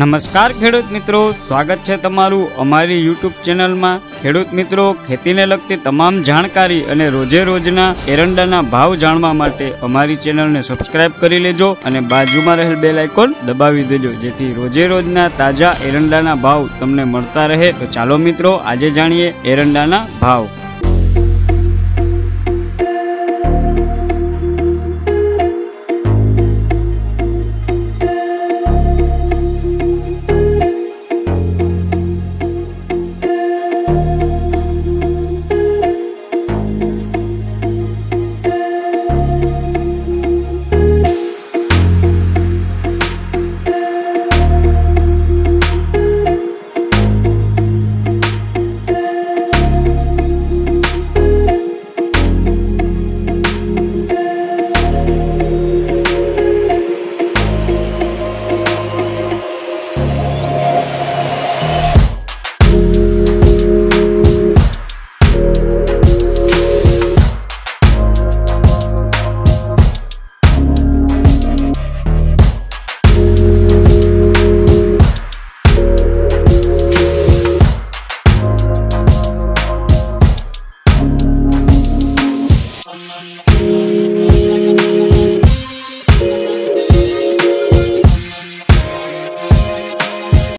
નમસ્કાર ખેડૂત મિત્રો, સ્વાગત છે તમારું અમારી યુટ્યુબ ચેનલમાં. ખેડૂત મિત્રો, ખેતીને લગતી તમામ જાણકારી અને રોજે રોજના એરંડાના ભાવ જાણવા માટે અમારી ચેનલને સબસ્ક્રાઇબ કરી લેજો અને બાજુમાં રહેલ બેલ આઇકોન દબાવી દેજો, જેથી રોજે રોજના તાજા એરંડાના ભાવ તમને મળતા રહે. તો ચાલો મિત્રો, આજે જાણીએ એરંડાના ભાવ.